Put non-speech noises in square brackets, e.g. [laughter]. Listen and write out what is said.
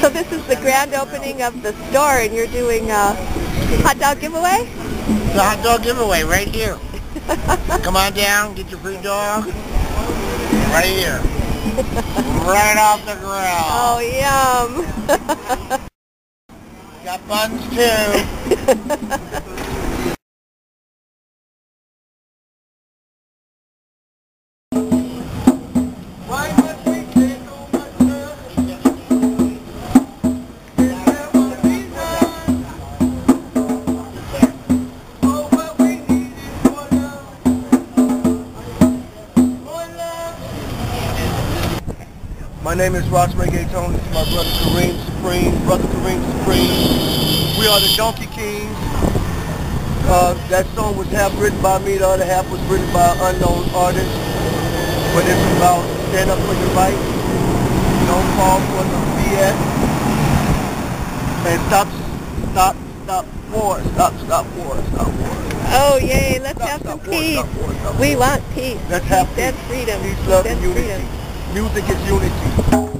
So this is the grand opening of the store, and you're doing a hot dog giveaway? The hot dog giveaway right here. [laughs] Come on down, get your free dog. Right here. right off the grill. Oh, yum. [laughs] Got buns too. [laughs] My name is Ross Reggaeton. This is my brother Kareem Supreme. Brother Kareem Supreme. We are the Donkey Kings. Uh, that song was half written by me, the other half was written by an unknown artist. But it's about stand up for your rights. Don't fall for the BS. And stop, stop, stop war. Stop, stop war. Stop war. Oh, yay. Let's Stop, have some war, peace. stop war, We war. want peace. Let's have peace and peace. freedom. Peace, love, and and unity. freedom. Music is unity.